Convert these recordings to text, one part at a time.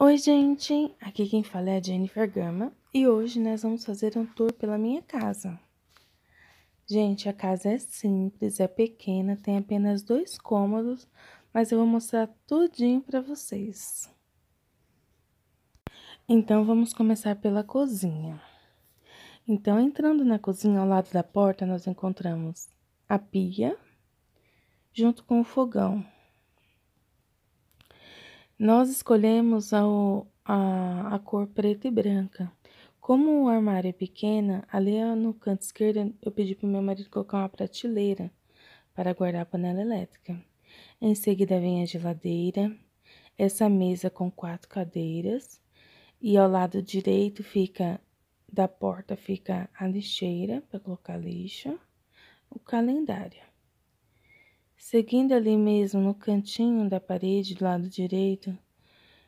Oi, gente! Aqui quem fala é a Jennifer Gama e hoje nós vamos fazer um tour pela minha casa. Gente, a casa é simples, é pequena, tem apenas dois cômodos, mas eu vou mostrar tudinho para vocês. Então, vamos começar pela cozinha. Então, entrando na cozinha, ao lado da porta, nós encontramos a pia, junto com o fogão. Nós escolhemos a, a, a cor preta e branca. Como o armário é pequena, ali no canto esquerdo eu pedi para o meu marido colocar uma prateleira para guardar a panela elétrica. Em seguida vem a geladeira, essa mesa com quatro cadeiras e ao lado direito fica da porta fica a lixeira para colocar lixo, o calendário. Seguindo ali mesmo no cantinho da parede do lado direito,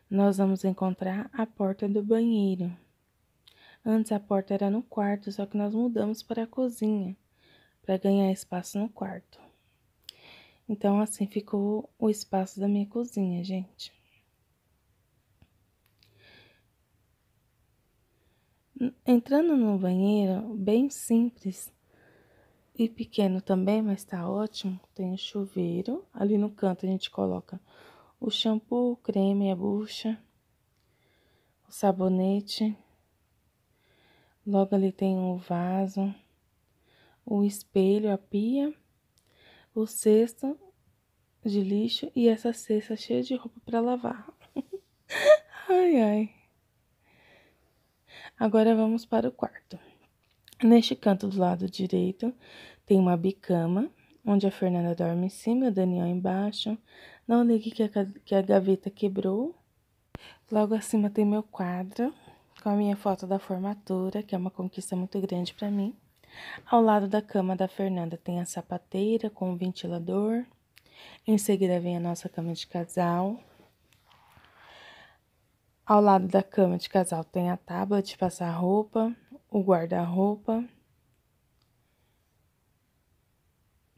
nós vamos encontrar a porta do banheiro. Antes a porta era no quarto, só que nós mudamos para a cozinha, para ganhar espaço no quarto. Então, assim ficou o espaço da minha cozinha, gente. Entrando no banheiro, bem simples, e pequeno também, mas tá ótimo. Tem o chuveiro. Ali no canto a gente coloca o shampoo, o creme, a bucha, o sabonete. Logo ali tem o vaso, o espelho, a pia, o cesto de lixo e essa cesta cheia de roupa para lavar. ai, ai. Agora vamos para o quarto. Neste canto do lado direito tem uma bicama, onde a Fernanda dorme em cima e o Daniel embaixo. Não ligue que a, que a gaveta quebrou. Logo acima tem meu quadro, com a minha foto da formatura, que é uma conquista muito grande para mim. Ao lado da cama da Fernanda tem a sapateira com o ventilador. Em seguida vem a nossa cama de casal. Ao lado da cama de casal tem a tábua de passar roupa, o guarda-roupa.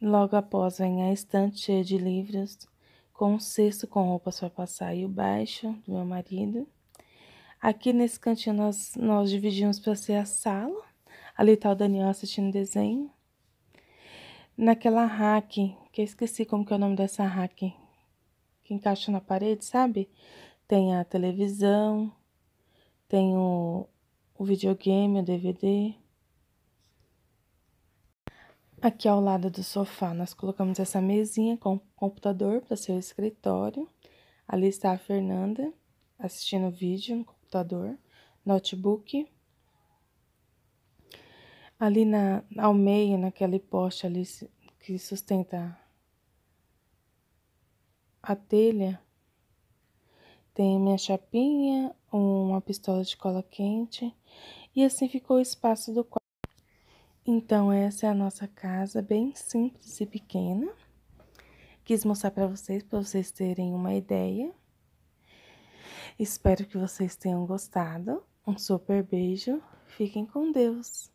Logo após vem a estante cheia de livros, com um cesto com roupas para passar e o baixo do meu marido. Aqui nesse cantinho nós, nós dividimos para ser a sala. Ali tá o Daniel assistindo desenho. Naquela rack, que eu esqueci como que é o nome dessa rack, que encaixa na parede, sabe? Tem a televisão, tem o, o videogame, o DVD. Aqui ao lado do sofá, nós colocamos essa mesinha com computador para ser o escritório. Ali está a Fernanda assistindo vídeo no computador, notebook. Ali na, ao meio, naquele poste ali que sustenta a telha, tem minha chapinha, uma pistola de cola quente e assim ficou o espaço do quarto. Então, essa é a nossa casa, bem simples e pequena. Quis mostrar para vocês, para vocês terem uma ideia. Espero que vocês tenham gostado. Um super beijo. Fiquem com Deus.